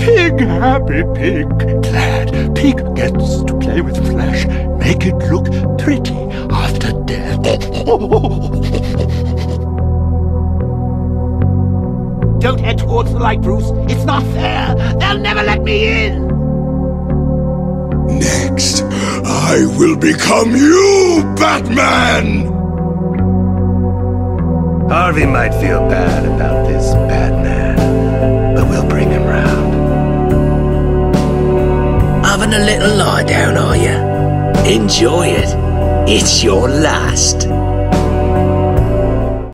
Pig, happy pig. Glad pig gets to play with flesh. Make it look pretty after death. Don't head towards the light, Bruce. It's not fair. They'll never let me in. Next, I will become you, Batman! Harvey might feel bad about this Having a little lie down, are you? Enjoy it. It's your last.